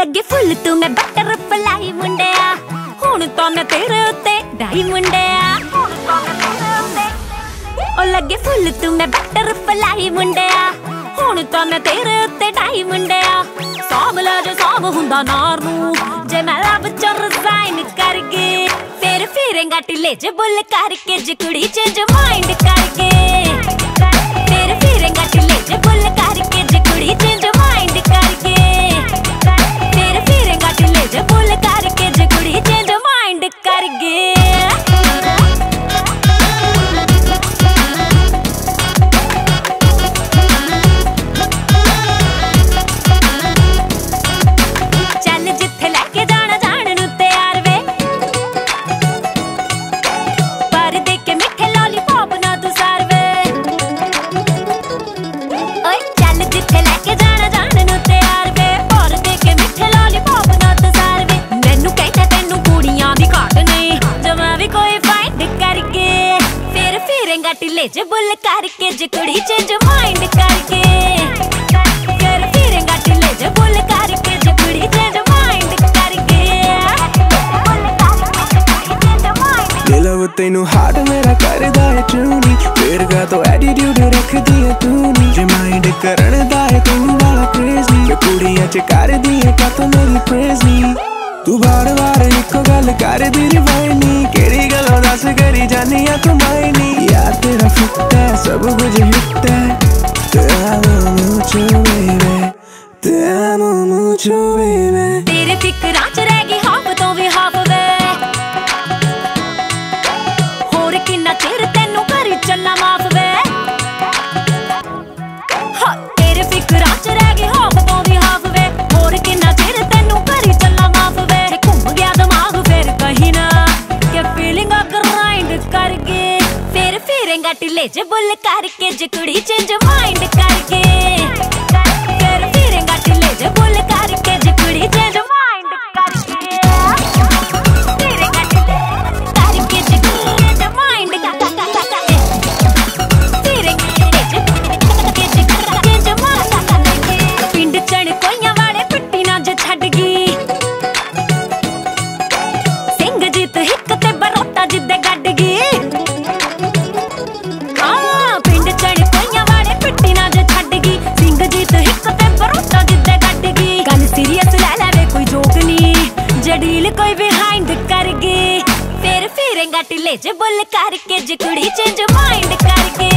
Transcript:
ਲੱਗੇ ਫੁੱਲ ਤੂੰ ਮੈਂ ਬਟਰ ਫਲਾਈ ਮੁੰਡਿਆ ਹੁਣ ਤਾਂ ਮੈਂ ਤੇਰੇ ਉੱਤੇ ਡਾਈ ਮੁੰਡਿਆ ਉਹ ਲੱਗੇ ਫੁੱਲ ਤੂੰ ਮੈਂ ਬਟਰ ਫਲਾਈ ਮੁੰਡਿਆ ਹੁਣ ਤਾਂ ਮੈਂ ਤੇਰੇ ਉੱਤੇ ਡਾਈ ਮੁੰਡਿਆ ਸਾਂਭ ਲੈ ਜੋ ਸਾਂਭ ਹੁੰਦਾ ਨਾਰ ਨੂੰ ਜੇ ਮੈਂ ਰੱਬ ਚ ਰਜ਼ਾਈਨ ਕਰ ਗਏ ਫਿਰ ਫਿਰੇਂਗਾ ਟਿੱਲੇ ਜੇ ਬੁੱਲ ਕਰਕੇ ਜੇ ਕੁੜੀ ਚੇਂਜ ਮਾਈਂਡ ਕਰਕੇ टिलेजेबल करके, जे कुड़ी चेंज माइंड करके। कर फिरेगा टिलेजेबल करके, जे कुड़ी चेंज माइंड करके। ले लव तेनू हार्ट मेरा कर दा है चूनी। फिर गा तो एटीट्यूड रख दिया तूनी। जे माइंड करण दा है तेनू वाला क्रेज नी कुड़ियाँ च कर दी है का तो मेरी प्रेज नी तू बार बार इको गल कर दी रिवाइनी केड़ी गलों दस करी जानी आ तू मायनी। प्यार तेरा फुकता सब कुछ हिटता Te amo mucho baby Te amo mucho baby तेरे फिकरां च रह हाफ़ तो भी हाफ़ वे होर किन्ना चिर तेनू करी चलना माफ़ वे टिलेजेबल करके, जे कुड़ी चेंज माइंड करके। कर जे करके, जे चेंज माइंड करके पिंड चढ़ वाले सिंह जीत गई ਫਿਰੇਂਗਾ ਟਿੱਲੇ ਚ ਬੁੱਲ ਕਰਕੇ ਜੇ ਕੁੜੀ ਚੇਂਜ ਮਾਈਂਡ ਕਰਕੇ